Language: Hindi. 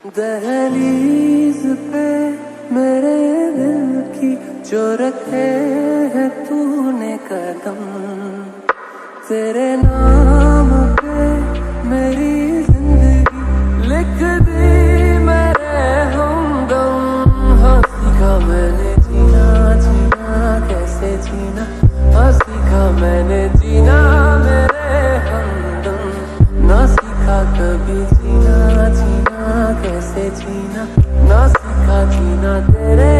दहलीज पे मेरे दिल की जो रखे है तूने कदम। तेरे नाम पे मेरी ज़िंदगी लिख दी मेरे हमदम हसी का मैंने जीना जीना, कैसे जीना? हसी ना तेरे